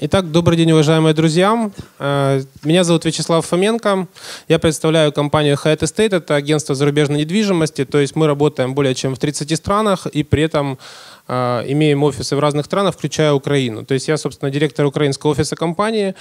Итак, добрый день, уважаемые друзья. Э, меня зовут Вячеслав Фоменко. Я представляю компанию Hyatt Estate. Это агентство зарубежной недвижимости. То есть мы работаем более чем в 30 странах и при этом имеем офисы в разных странах, включая Украину. То есть я, собственно, директор украинского офиса компании.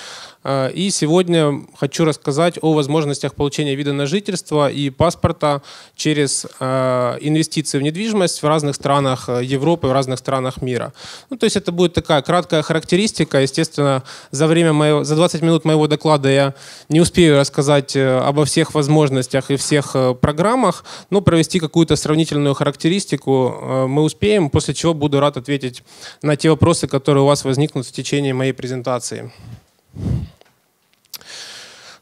А, и сегодня хочу рассказать о возможностях получения вида на жительство и паспорта через а, инвестиции в недвижимость в разных странах Европы, в разных странах мира. Ну, то есть это будет такая краткая характеристика. Естественно, за время моего, за 20 минут моего доклада я не успею рассказать э, обо всех возможностях и всех э, программах, но провести какую-то сравнительную характеристику э, мы успеем, после чего буду рад ответить на те вопросы, которые у вас возникнут в течение моей презентации.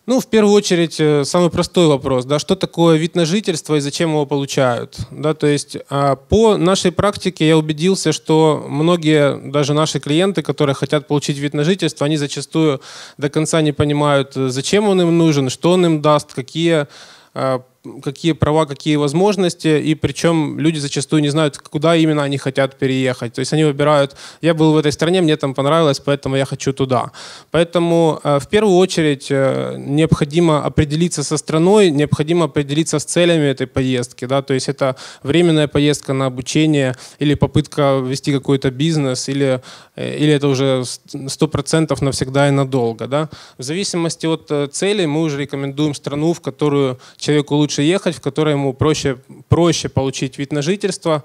Ну, в первую очередь, э, самый простой вопрос, да, что такое вид на жительство и зачем его получают? Да, то есть а, по нашей практике я убедился, что многие, даже наши клиенты, которые хотят получить вид на жительство, они зачастую до конца не понимают, зачем он им нужен, что он им даст, какие а, какие права, какие возможности, и причем люди зачастую не знают, куда именно они хотят переехать. То есть они выбирают, я был в этой стране, мне там понравилось, поэтому я хочу туда. Поэтому э, в первую очередь э, необходимо определиться со страной, необходимо определиться с целями этой поездки. Да? То есть это временная поездка на обучение или попытка вести какой-то бизнес, или, э, или это уже 100% навсегда и надолго. Да? В зависимости от целей мы уже рекомендуем страну, в которую человеку лучше ехать, в которой ему проще, проще получить вид на жительство.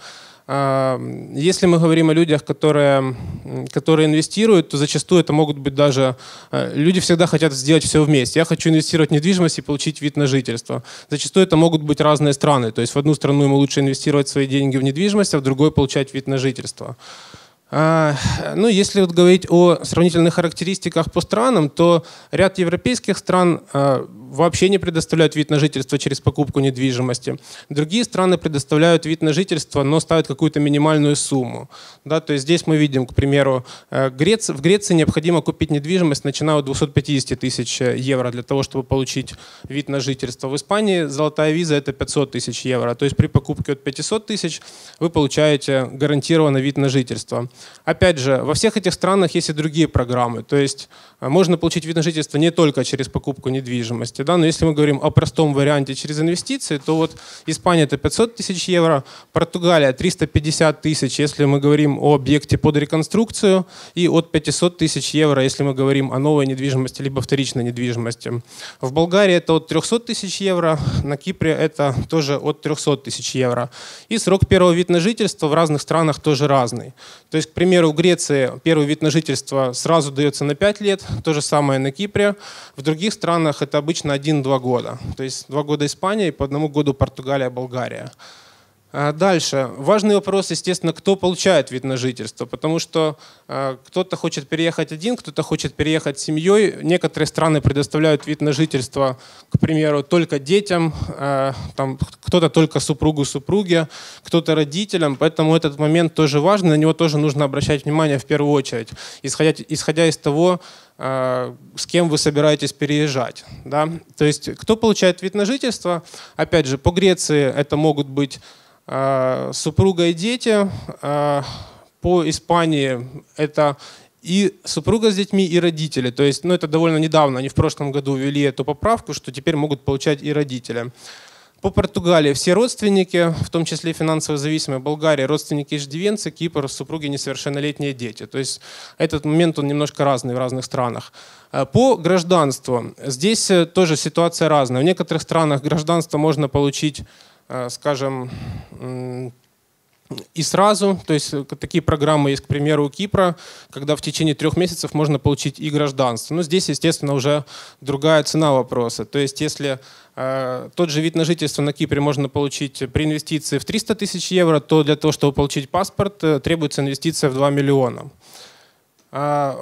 А, если мы говорим о людях, которые, которые инвестируют, то зачастую это могут быть даже... Э, люди всегда хотят сделать все вместе. Я хочу инвестировать в недвижимость и получить вид на жительство. Зачастую это могут быть разные страны. То есть в одну страну ему лучше инвестировать свои деньги в недвижимость, а в другой получать вид на жительство. А, ну, если вот говорить о сравнительных характеристиках по странам, то ряд европейских стран а, вообще не предоставляют вид на жительство через покупку недвижимости. Другие страны предоставляют вид на жительство, но ставят какую-то минимальную сумму. Да, то есть здесь мы видим, к примеру, э, в Греции необходимо купить недвижимость, начиная от 250 тысяч евро для того, чтобы получить вид на жительство. В Испании золотая виза это 500 тысяч евро. То есть при покупке от 500 тысяч вы получаете гарантированно вид на жительство. Опять же, во всех этих странах есть и другие программы. То есть э, можно получить вид на жительство не только через покупку недвижимости, стоимости. Да? Но если мы говорим о простом варианте через инвестиции, то вот Испания это 500 тысяч евро, Португалия 350 тысяч, если мы говорим о объекте под реконструкцию, и от 500 тысяч евро, если мы говорим о новой недвижимости либо вторичной недвижимости. В Болгарии это от 300 тысяч евро, на Кипре это тоже от 300 тысяч евро. И срок первого вид на жительство в разных странах тоже разный. То есть, к примеру, в Греции первый вид на жительство сразу дается на 5 лет, то же самое на Кипре. В других странах это обычно на 1-2 года. То есть два года Испания и по одному году Португалия, Болгария. А дальше. Важный вопрос, естественно, кто получает вид на жительство. Потому что э, кто-то хочет переехать один, кто-то хочет переехать с семьей. Некоторые страны предоставляют вид на жительство, к примеру, только детям, э, там, кто-то только супругу супруге, кто-то родителям. Поэтому этот момент тоже важный, на него тоже нужно обращать внимание в первую очередь. Исходя, исходя из того, с кем вы собираетесь переезжать. Да? То есть кто получает вид на жительство? Опять же, по Греции это могут быть супруга и дети. А, по Испании это и супруга с детьми, и родители. То есть, ну, это довольно недавно, они в прошлом году ввели эту поправку, что теперь могут получать и родители. По Португалии все родственники, в том числе финансово зависимые, Болгария, родственники иждивенцы, Кипр, супруги несовершеннолетние дети. То есть этот момент он немножко разный в разных странах. А, по гражданству. Здесь э, тоже ситуация разная. В некоторых странах гражданство можно получить Э, скажем, и сразу, то есть э, такие программы есть, к примеру, у Кипра, когда в течение трех месяцев можно получить и гражданство. Но здесь, естественно, уже другая цена вопроса. То есть если э, тот же вид на жительство на Кипре можно получить при инвестиции в 300 тысяч евро, то для того, чтобы получить паспорт, э, требуется инвестиция в 2 миллиона. А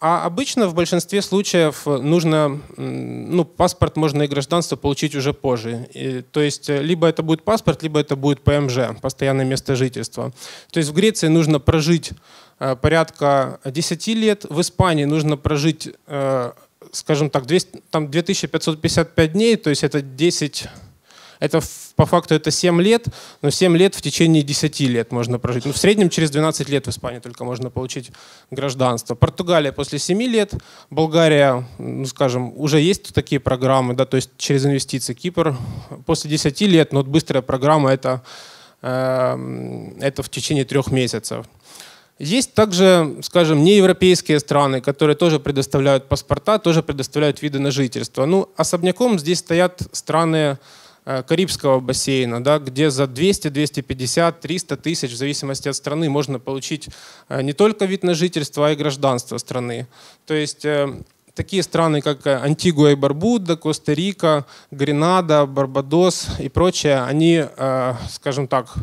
а обычно в большинстве случаев нужно, ну, паспорт можно и гражданство получить уже позже. И, то есть э, либо это будет паспорт, либо это будет ПМЖ, постоянное место жительства. То есть в Греции нужно прожить э, порядка 10 лет, в Испании нужно прожить, э, скажем так, 200, там 2555 дней, то есть это 10 это по факту это 7 лет, но 7 лет в течение 10 лет можно прожить. Ну, в среднем через 12 лет в Испании только можно получить гражданство. Португалия после 7 лет, Болгария, ну, скажем, уже есть такие программы, да, то есть через инвестиции. Кипр после 10 лет, но вот быстрая программа это, э, это в течение трех месяцев. Есть также, скажем, неевропейские страны, которые тоже предоставляют паспорта, тоже предоставляют виды на жительство. Ну, особняком здесь стоят страны Карибского бассейна, да, где за 200, 250, 300 тысяч, в зависимости от страны, можно получить э, не только вид на жительство, а и гражданство страны. То есть э, такие страны, как Антигуа и Барбуда, Коста-Рика, Гренада, Барбадос и прочее, они, скажем так,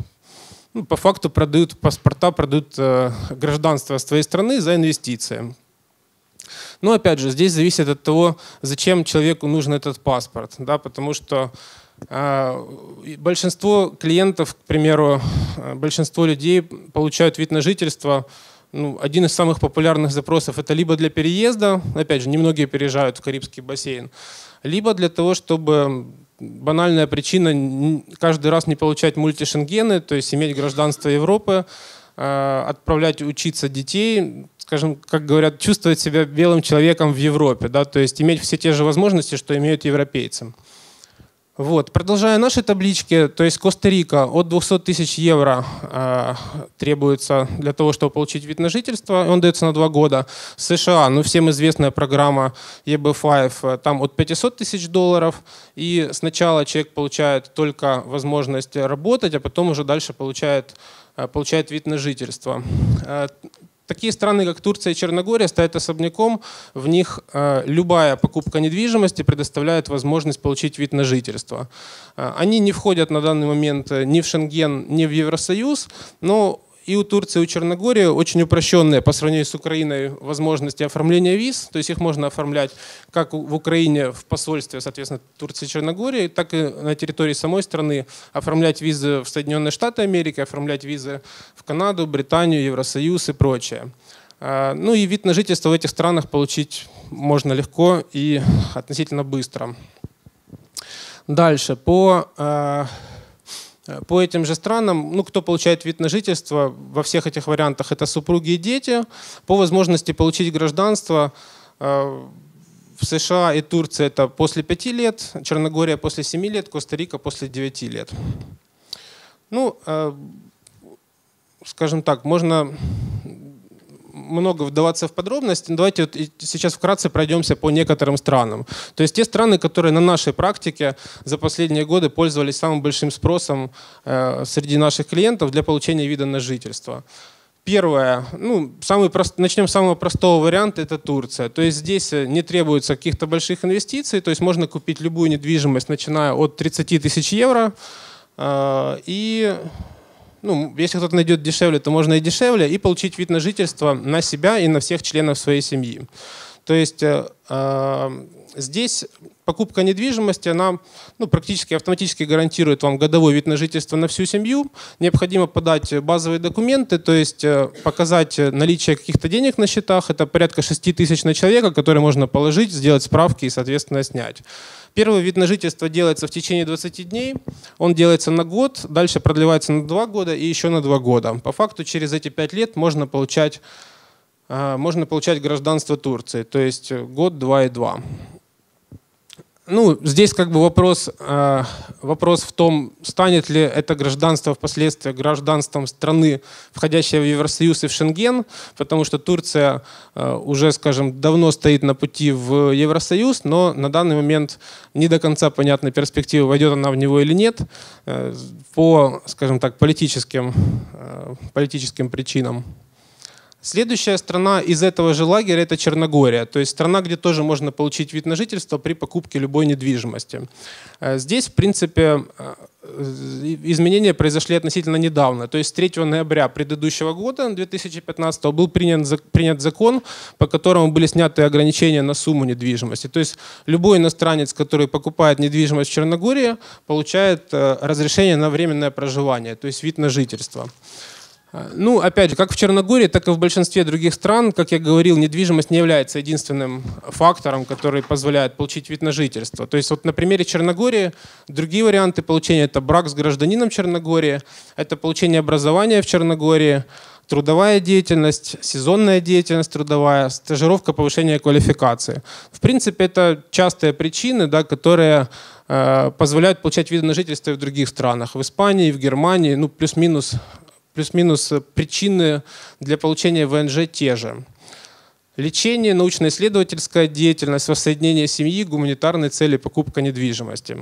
ну, по факту продают паспорта, продают э, гражданство своей страны за инвестиции. Но опять же, здесь зависит от того, зачем человеку нужен этот паспорт. Да, потому что э, большинство клиентов, к примеру, э, большинство людей получают вид на жительство. Ну, один из самых популярных запросов это либо для переезда, опять же, немногие переезжают в Карибский бассейн, либо для того, чтобы банальная причина каждый раз не получать мультишенгены, то есть иметь гражданство Европы, э, отправлять учиться детей, скажем, как говорят, чувствовать себя белым человеком в Европе, да, то есть иметь все те же возможности, что имеют европейцы. Вот. Продолжая наши таблички, то есть Коста-Рика от 200 тысяч евро э, требуется для того, чтобы получить вид на жительство, он дается на два года. США, ну всем известная программа EB5, э, там от 500 тысяч долларов, и сначала человек получает только возможность работать, а потом уже дальше получает, э, получает вид на жительство. Э, Такие страны, как Турция и Черногория, стоят особняком. В них э, любая покупка недвижимости предоставляет возможность получить вид на жительство. Э, они не входят на данный момент ни в Шенген, ни в Евросоюз, но и у Турции, и у Черногории очень упрощенные по сравнению с Украиной возможности оформления виз. То есть их можно оформлять как в Украине в посольстве, соответственно, Турции и Черногории, так и на территории самой страны оформлять визы в Соединенные Штаты Америки, оформлять визы в Канаду, Британию, Евросоюз и прочее. А, ну и вид на жительство в этих странах получить можно легко и относительно быстро. Дальше. По а, по этим же странам, ну, кто получает вид на жительство во всех этих вариантах, это супруги и дети. По возможности получить гражданство э, в США и Турции это после 5 лет, Черногория после 7 лет, Коста-Рика после 9 лет. Ну, э, скажем так, можно много вдаваться в подробности. Давайте вот сейчас вкратце пройдемся по некоторым странам. То есть те страны, которые на нашей практике за последние годы пользовались самым большим спросом э, среди наших клиентов для получения вида на жительство. Первое, ну, самый прост, начнем с самого простого варианта, это Турция. То есть здесь э, не требуется каких-то больших инвестиций, то есть можно купить любую недвижимость, начиная от 30 тысяч евро, э, и ну, если кто-то найдет дешевле, то можно и дешевле, и получить вид на жительство на себя и на всех членов своей семьи. То есть э, э, здесь покупка недвижимости, она ну, практически автоматически гарантирует вам годовой вид на жительство на всю семью. Необходимо подать базовые документы, то есть э, показать наличие каких-то денег на счетах. Это порядка 6 тысяч на человека, которые можно положить, сделать справки и, соответственно, снять. Первый вид на жительство делается в течение 20 дней, он делается на год, дальше продлевается на 2 года и еще на 2 года. По факту через эти 5 лет можно получать, а, можно получать гражданство Турции, то есть год, два и два. Ну, здесь как бы вопрос, э, вопрос в том, станет ли это гражданство впоследствии гражданством страны, входящей в Евросоюз и в Шенген, потому что Турция э, уже, скажем, давно стоит на пути в Евросоюз, но на данный момент не до конца понятна перспектива, войдет она в него или нет, э, по, скажем так, политическим, э, политическим причинам. Следующая страна из этого же лагеря – это Черногория, то есть страна, где тоже можно получить вид на жительство при покупке любой недвижимости. Э, здесь, в принципе, э, изменения произошли относительно недавно. То есть 3 ноября предыдущего года, 2015, был принят, принят закон, по которому были сняты ограничения на сумму недвижимости. То есть любой иностранец, который покупает недвижимость в Черногории, получает э, разрешение на временное проживание, то есть вид на жительство. А, ну, опять же, как в Черногории, так и в большинстве других стран, как я говорил, недвижимость не является единственным фактором, который позволяет получить вид на жительство. То есть вот на примере Черногории другие варианты получения – это брак с гражданином Черногории, это получение образования в Черногории, трудовая деятельность, сезонная деятельность трудовая, стажировка, повышение квалификации. В принципе, это частые причины, да, которые э, позволяют получать виды на жительство и в других странах. В Испании, в Германии, ну, плюс-минус плюс-минус э, причины для получения ВНЖ те же. Лечение, научно-исследовательская деятельность, воссоединение семьи, гуманитарные цели, покупка недвижимости.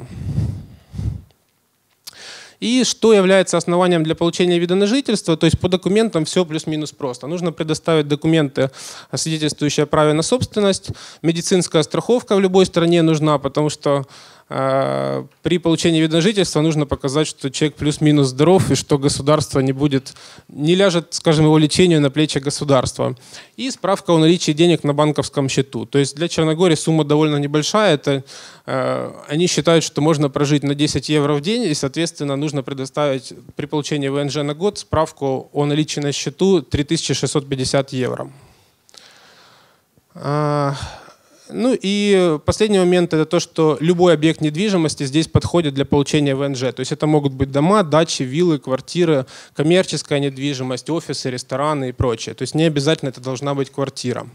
И что является основанием для получения вида на жительство? То есть по документам все плюс-минус просто. Нужно предоставить документы, свидетельствующие о праве на собственность. Медицинская страховка в любой стране нужна, потому что при получении вида жительства нужно показать, что человек плюс-минус здоров и что государство не будет, не ляжет, скажем, его лечению на плечи государства. И справка о наличии денег на банковском счету. То есть для Черногории сумма довольно небольшая. Это, э, они считают, что можно прожить на 10 евро в день, и, соответственно, нужно предоставить при получении ВНЖ на год справку о наличии на счету 3650 евро. А, ну и последний момент это то, что любой объект недвижимости здесь подходит для получения ВНЖ. То есть это могут быть дома, дачи, виллы, квартиры, коммерческая недвижимость, офисы, рестораны и прочее. То есть не обязательно это должна быть квартира.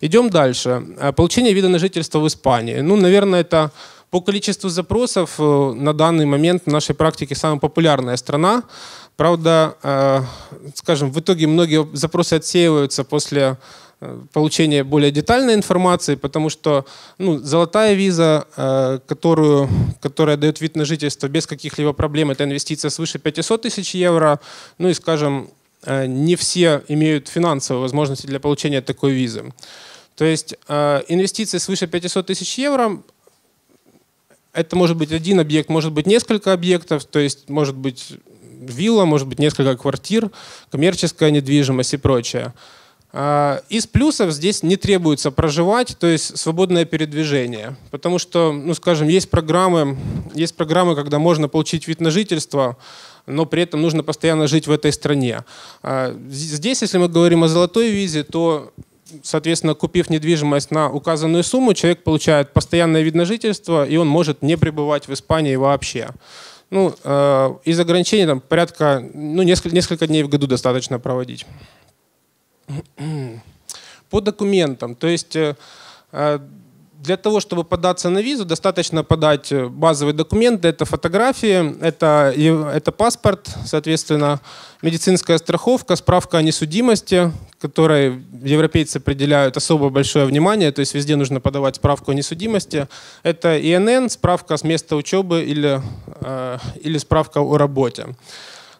Идем дальше. Э, получение вида на жительство в Испании. Ну, наверное, это по количеству запросов э, на данный момент в нашей практике самая популярная страна. Правда, э, скажем, в итоге многие запросы отсеиваются после Э, получение более детальной информации, потому что ну, золотая виза, э, которую, которая дает вид на жительство без каких-либо проблем, это инвестиция свыше 500 тысяч евро. Ну и, скажем, э, не все имеют финансовые возможности для получения такой визы. То есть инвестиции свыше 500 тысяч евро это может быть один объект, может быть несколько объектов, то есть может быть вилла, может быть несколько квартир, коммерческая недвижимость и прочее. А, из плюсов здесь не требуется проживать, то есть свободное передвижение. Потому что, ну скажем, есть программы, есть программы, когда можно получить вид на жительство, но при этом нужно постоянно жить в этой стране. А, здесь, если мы говорим о золотой визе, то соответственно, купив недвижимость на указанную сумму, человек получает постоянное вид на жительство, и он может не пребывать в Испании вообще. Ну, э, из ограничений там порядка, ну, несколько, несколько дней в году достаточно проводить. По документам. То есть э, э, для того, чтобы податься на визу, достаточно подать э, базовые документы. Это фотографии, это, это паспорт, соответственно, медицинская страховка, справка о несудимости, которой европейцы определяют особо большое внимание, то есть везде нужно подавать справку о несудимости. Это ИНН, справка с места учебы или, или справка о работе.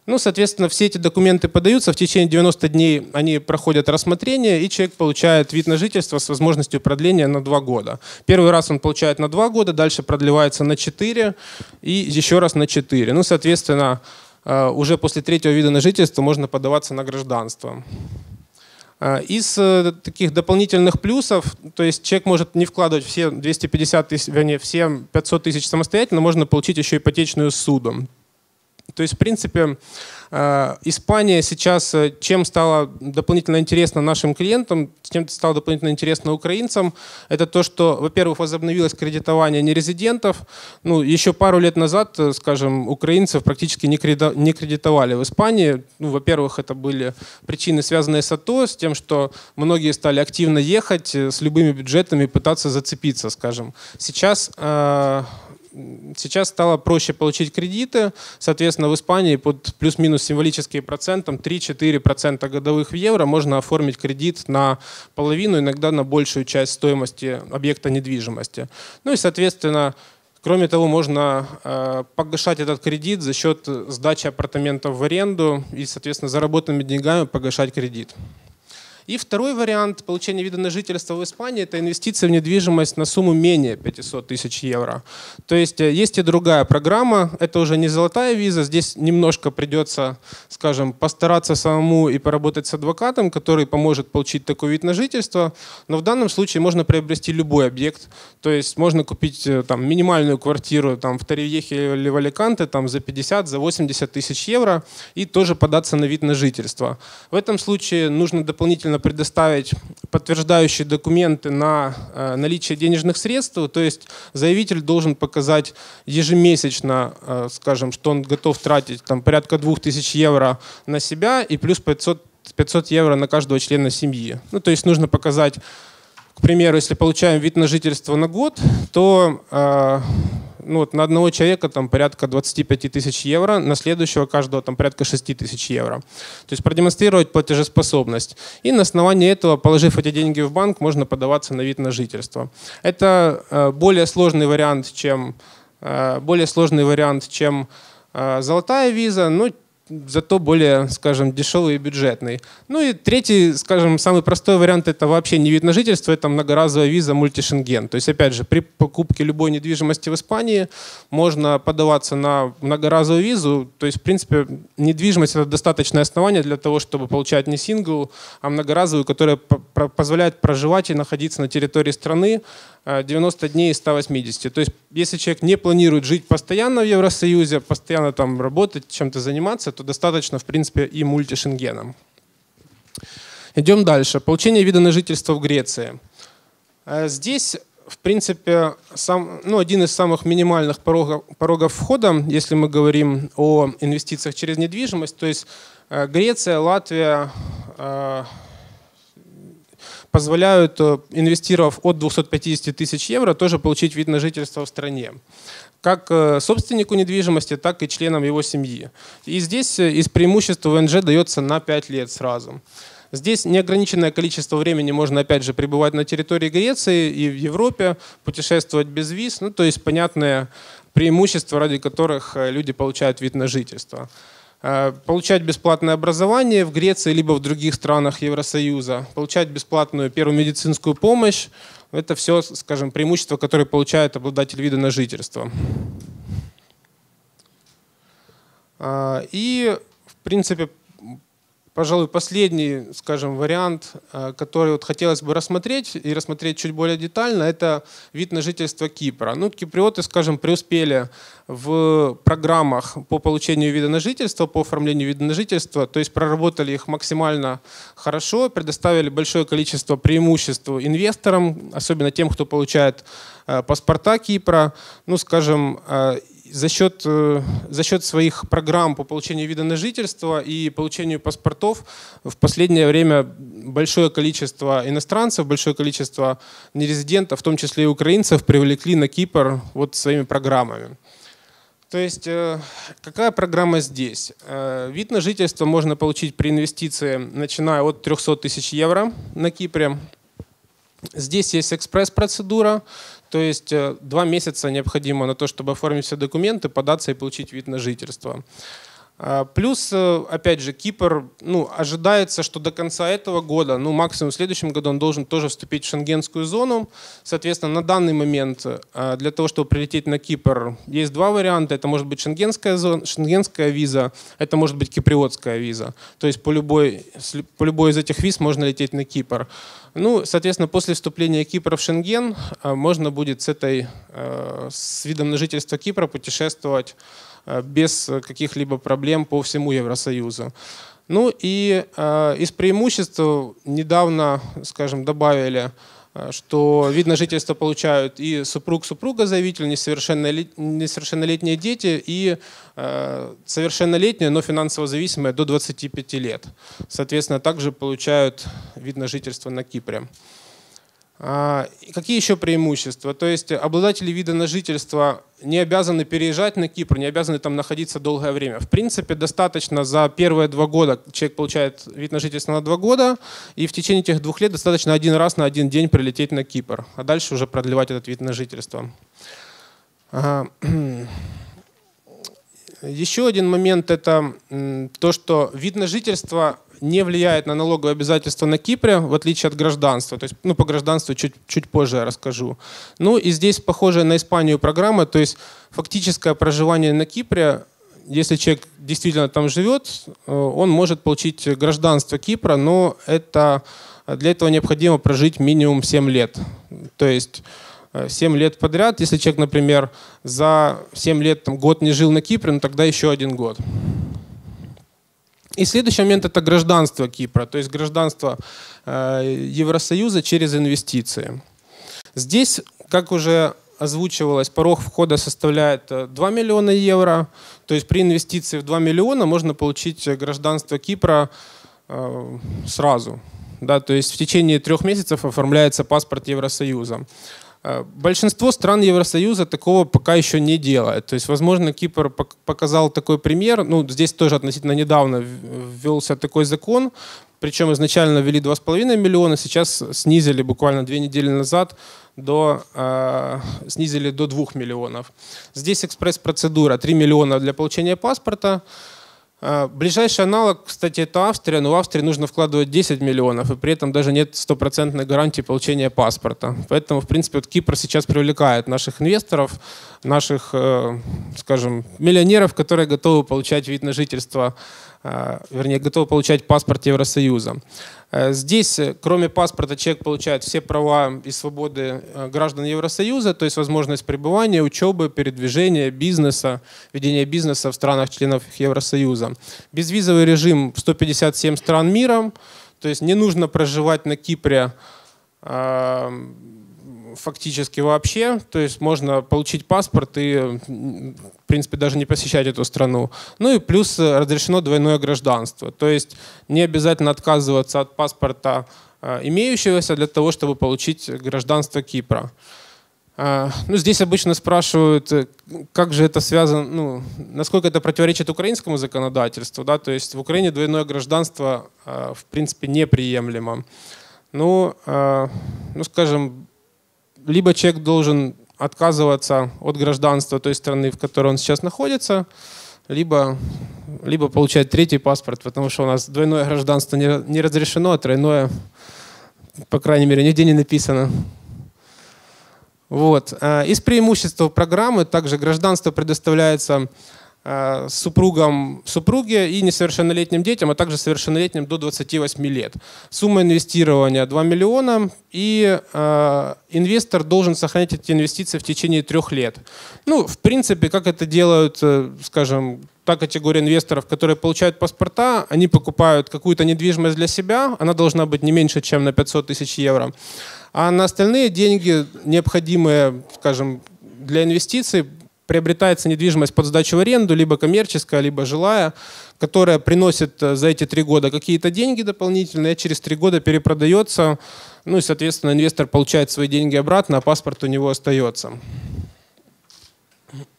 Ну, соответственно, все эти документы подаются, в течение 90 дней они проходят рассмотрение, и человек получает вид на жительство с возможностью продления на 2 года. Первый раз он получает на 2 года, дальше продлевается на 4 и еще раз на 4. Ну, соответственно, э, уже после третьего вида на жительство можно подаваться на гражданство. Э, из э, таких дополнительных плюсов, то есть человек может не вкладывать все 250 тысяч, вернее, все 500 тысяч самостоятельно, можно получить еще ипотечную суду. То есть, в принципе, э, Испания сейчас э, чем стала дополнительно интересна нашим клиентам, чем стало дополнительно интересно украинцам, это то, что, во-первых, возобновилось кредитование нерезидентов. Ну, еще пару лет назад, э, скажем, украинцев практически не кредитовали в Испании. Ну, во-первых, это были причины, связанные с АТО, с тем, что многие стали активно ехать с любыми бюджетами, пытаться зацепиться, скажем. Сейчас сейчас стало проще получить кредиты. Соответственно, в Испании под плюс-минус символические процентом 3-4% годовых в евро можно оформить кредит на половину, иногда на большую часть стоимости объекта недвижимости. Ну и, соответственно, Кроме того, можно э, погашать этот кредит за счет сдачи апартаментов в аренду и, соответственно, заработанными деньгами погашать кредит. И второй вариант получения вида на жительство в Испании – это инвестиция в недвижимость на сумму менее 500 тысяч евро. То есть э, есть и другая программа, это уже не золотая виза, здесь немножко придется, скажем, постараться самому и поработать с адвокатом, который поможет получить такой вид на жительство, но в данном случае можно приобрести любой объект, то есть можно купить э, там, минимальную квартиру там, в Таревьехе или в Аликанте там, за 50, за 80 тысяч евро и тоже податься на вид на жительство. В этом случае нужно дополнительно предоставить подтверждающие документы на э, наличие денежных средств, то есть заявитель должен показать ежемесячно, э, скажем, что он готов тратить там, порядка 2000 евро на себя и плюс 500 500 евро на каждого члена семьи. Ну, то есть нужно показать, к примеру, если получаем вид на жительство на год, то э, ну, вот на одного человека там порядка 25 тысяч евро, на следующего каждого там порядка 6 тысяч евро. То есть продемонстрировать платежеспособность. И на основании этого, положив эти деньги в банк, можно подаваться на вид на жительство. Это э, более сложный вариант, чем, э, более сложный вариант, чем э, золотая виза, но зато более, скажем, дешевый и бюджетный. Ну и третий, скажем, самый простой вариант это вообще не вид на жительство, это многоразовая виза мультишенген. То есть, опять же, при покупке любой недвижимости в Испании можно подаваться на многоразовую визу. То есть, в принципе, недвижимость это достаточное основание для того, чтобы получать не сингл, а многоразовую, которая позволяет проживать и находиться на территории страны 90 э, дней из 180. То есть, если человек не планирует жить постоянно в Евросоюзе, постоянно там работать, чем-то заниматься, то достаточно, в принципе, и мультишенгеном. Идем дальше. Получение вида на жительство в Греции. Э, здесь, в принципе, сам, ну, один из самых минимальных порогов, порогов входа, если мы говорим о инвестициях через недвижимость. То есть э, Греция, Латвия, позволяют, э, инвестировав от 250 тысяч евро, тоже получить вид на жительство в стране. Как э, собственнику недвижимости, так и членам его семьи. И здесь э, из преимуществ ВНЖ дается на 5 лет сразу. Здесь неограниченное количество времени можно, опять же, пребывать на территории Греции и в Европе, путешествовать без виз. Ну, то есть понятные преимущества, ради которых люди получают вид на жительство. Э, получать бесплатное образование в Греции либо в других странах Евросоюза, получать бесплатную первую медицинскую помощь. Это все, скажем, преимущества, которые получает обладатель вида на жительство. Э, и, в принципе, пожалуй, последний, скажем, вариант, э, который вот хотелось бы рассмотреть и рассмотреть чуть более детально, это вид на жительство Кипра. Ну, киприоты, скажем, преуспели в программах по получению вида на жительство, по оформлению вида на жительство, то есть проработали их максимально хорошо, предоставили большое количество преимуществ инвесторам, особенно тем, кто получает э, паспорта Кипра, ну, скажем, э, за счет, э, за счет своих программ по получению вида на жительство и получению паспортов в последнее время большое количество иностранцев, большое количество нерезидентов, в том числе и украинцев, привлекли на Кипр вот своими программами. То есть э, какая программа здесь? Э, вид на жительство можно получить при инвестиции, начиная от 300 тысяч евро на Кипре. Здесь есть экспресс-процедура, то есть э, два месяца необходимо на то, чтобы оформить все документы, податься и получить вид на жительство. А, плюс, э, опять же, Кипр, ну, ожидается, что до конца этого года, ну, максимум в следующем году он должен тоже вступить в шенгенскую зону. Соответственно, на данный момент э, для того, чтобы прилететь на Кипр, есть два варианта. Это может быть шенгенская, зона, шенгенская виза, это может быть киприотская виза. То есть по любой, по любой из этих виз можно лететь на Кипр. Ну, соответственно, после вступления Кипра в Шенген э, можно будет с, этой, с видом на жительство Кипра путешествовать без каких-либо проблем по всему Евросоюзу. Ну и э, из преимуществ недавно, скажем, добавили, э, что вид на жительство получают и супруг супруга заявитель, несовершеннолетние дети и э, совершеннолетние, но финансово зависимые до 25 лет. Соответственно, также получают вид на жительство на Кипре. А, какие еще преимущества? То есть обладатели вида на жительство не обязаны переезжать на Кипр, не обязаны там находиться долгое время. В принципе, достаточно за первые два года, человек получает вид на жительство на два года, и в течение этих двух лет достаточно один раз на один день прилететь на Кипр, а дальше уже продлевать этот вид на жительство. Еще один момент – это то, что вид на жительство не влияет на налоговые обязательства на Кипре, в отличие от гражданства. То есть, ну, по гражданству чуть, чуть позже я расскажу. Ну, и здесь похожая на Испанию программа, то есть фактическое проживание на Кипре, если человек действительно там живет, э, он может получить гражданство Кипра, но это, для этого необходимо прожить минимум 7 лет. То есть 7 э, лет подряд. Если человек, например, за 7 лет там, год не жил на Кипре, ну тогда еще один год. И следующий момент это гражданство Кипра, то есть гражданство э, Евросоюза через инвестиции. Здесь, как уже озвучивалось, порог входа составляет 2 э, миллиона евро. То есть при инвестиции в 2 миллиона можно получить гражданство Кипра э, сразу. Да, то есть в течение трех месяцев оформляется паспорт Евросоюза. Э, большинство стран Евросоюза такого пока еще не делает. То есть, возможно, Кипр показал такой пример. Ну, здесь тоже относительно недавно ввелся такой закон. Причем изначально ввели 2,5 миллиона, сейчас снизили буквально две недели назад до, э, снизили до 2 миллионов. Здесь экспресс-процедура 3 миллиона для получения паспорта. А, ближайший аналог, кстати, это Австрия, но в Австрии нужно вкладывать 10 миллионов, и при этом даже нет стопроцентной гарантии получения паспорта. Поэтому, в принципе, вот Кипр сейчас привлекает наших инвесторов, наших, э, скажем, миллионеров, которые готовы получать вид на жительство вернее, готовы получать паспорт Евросоюза. Э, здесь, э, кроме паспорта, человек получает все права и свободы граждан Евросоюза, то есть возможность пребывания, учебы, передвижения, бизнеса, ведения бизнеса в странах-членов Евросоюза. Безвизовый режим в 157 стран мира, то есть не нужно проживать на Кипре фактически вообще. То есть можно получить паспорт и, в принципе, даже не посещать эту страну. Ну и плюс э, разрешено двойное гражданство. То есть не обязательно отказываться от паспорта э, имеющегося для того, чтобы получить гражданство Кипра. Э, ну, здесь обычно спрашивают, как же это связано, ну, насколько это противоречит украинскому законодательству. Да? То есть в Украине двойное гражданство, в принципе, неприемлемо. Ну, ну, скажем, либо человек должен отказываться от гражданства той страны, в которой он сейчас находится, либо, либо получать третий паспорт, потому что у нас двойное гражданство не, не разрешено, а тройное, по крайней мере, нигде не написано. Вот. А, из преимуществ программы также гражданство предоставляется Э, супругам, супруге и несовершеннолетним детям, а также совершеннолетним до 28 лет. Сумма инвестирования 2 миллиона, и э, инвестор должен сохранить эти инвестиции в течение трех лет. Ну, в принципе, как это делают, э, скажем, та категория инвесторов, которые получают паспорта, они покупают какую-то недвижимость для себя, она должна быть не меньше, чем на 500 тысяч евро. А на остальные деньги, необходимые, скажем, для инвестиций, приобретается недвижимость под сдачу в аренду, либо коммерческая, либо жилая, которая приносит э, за эти три года какие-то деньги дополнительные, а через три года перепродается, ну и, соответственно, инвестор получает свои деньги обратно, а паспорт у него остается.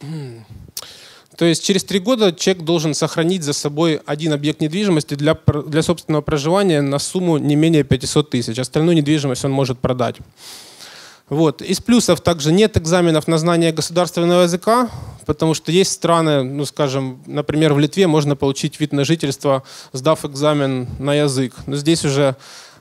То есть через три года человек должен сохранить за собой один объект недвижимости для, для собственного проживания на сумму не менее 500 тысяч. Остальную недвижимость он может продать. Вот. Из плюсов также нет экзаменов на знание государственного языка, потому что есть страны, ну скажем, например, в Литве можно получить вид на жительство, сдав экзамен на язык. Но здесь уже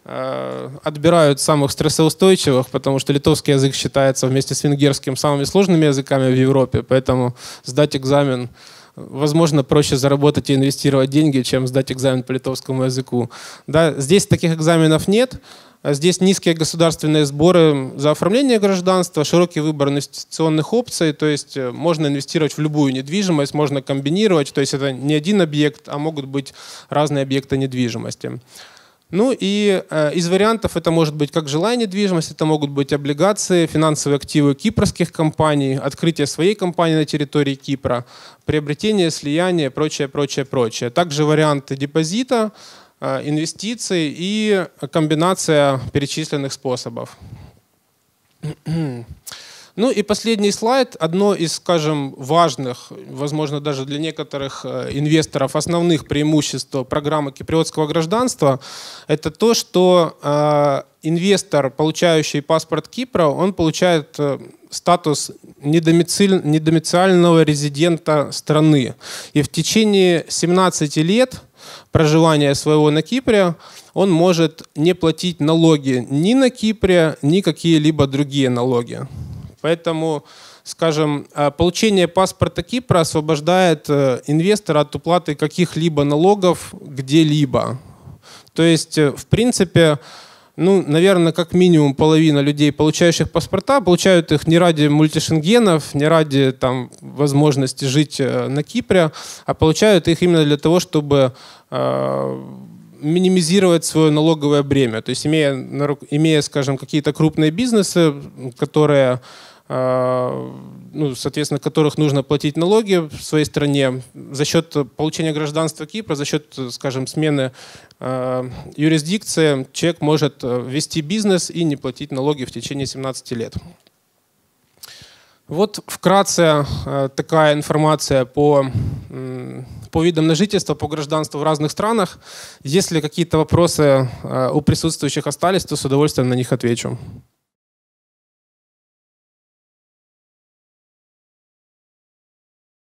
э, отбирают самых стрессоустойчивых, потому что литовский язык считается вместе с венгерским самыми сложными языками в Европе, поэтому сдать экзамен возможно, проще заработать и инвестировать деньги, чем сдать экзамен по литовскому языку. Да, здесь таких экзаменов нет. А здесь низкие государственные сборы за оформление гражданства, широкий выбор инвестиционных опций, то есть э, можно инвестировать в любую недвижимость, можно комбинировать, то есть это не один объект, а могут быть разные объекты недвижимости. Ну и э, из вариантов это может быть как жилая недвижимость, это могут быть облигации, финансовые активы кипрских компаний, открытие своей компании на территории Кипра, приобретение, слияние, прочее, прочее, прочее. Также варианты депозита, Э, инвестиций и комбинация перечисленных способов. Ну и последний слайд. Одно из, скажем, важных, возможно, даже для некоторых э, инвесторов, основных преимуществ программы киприотского гражданства, это то, что э, инвестор, получающий паспорт Кипра, он получает статус недомициального резидента страны. И в течение 17 лет проживания своего на Кипре, он может не платить налоги ни на Кипре, ни какие-либо другие налоги. Поэтому, скажем, э, получение паспорта Кипра освобождает э, инвестора от уплаты каких-либо налогов где-либо. То есть, в принципе, ну, наверное, как минимум половина людей, получающих паспорта, получают их не ради мультишенгенов, не ради там, возможности жить э, на Кипре, а получают их именно для того, чтобы э, минимизировать свое налоговое бремя. То есть имея, имея скажем, какие-то крупные бизнесы, которые ну, соответственно, которых нужно платить налоги в своей стране, за счет получения гражданства Кипра, за счет, скажем, смены э, юрисдикции, человек может э, вести бизнес и не платить налоги в течение 17 лет. Вот вкратце э, такая информация по, э, по видам на жительство, по гражданству в разных странах. Если какие-то вопросы э, у присутствующих остались, то с удовольствием на них отвечу.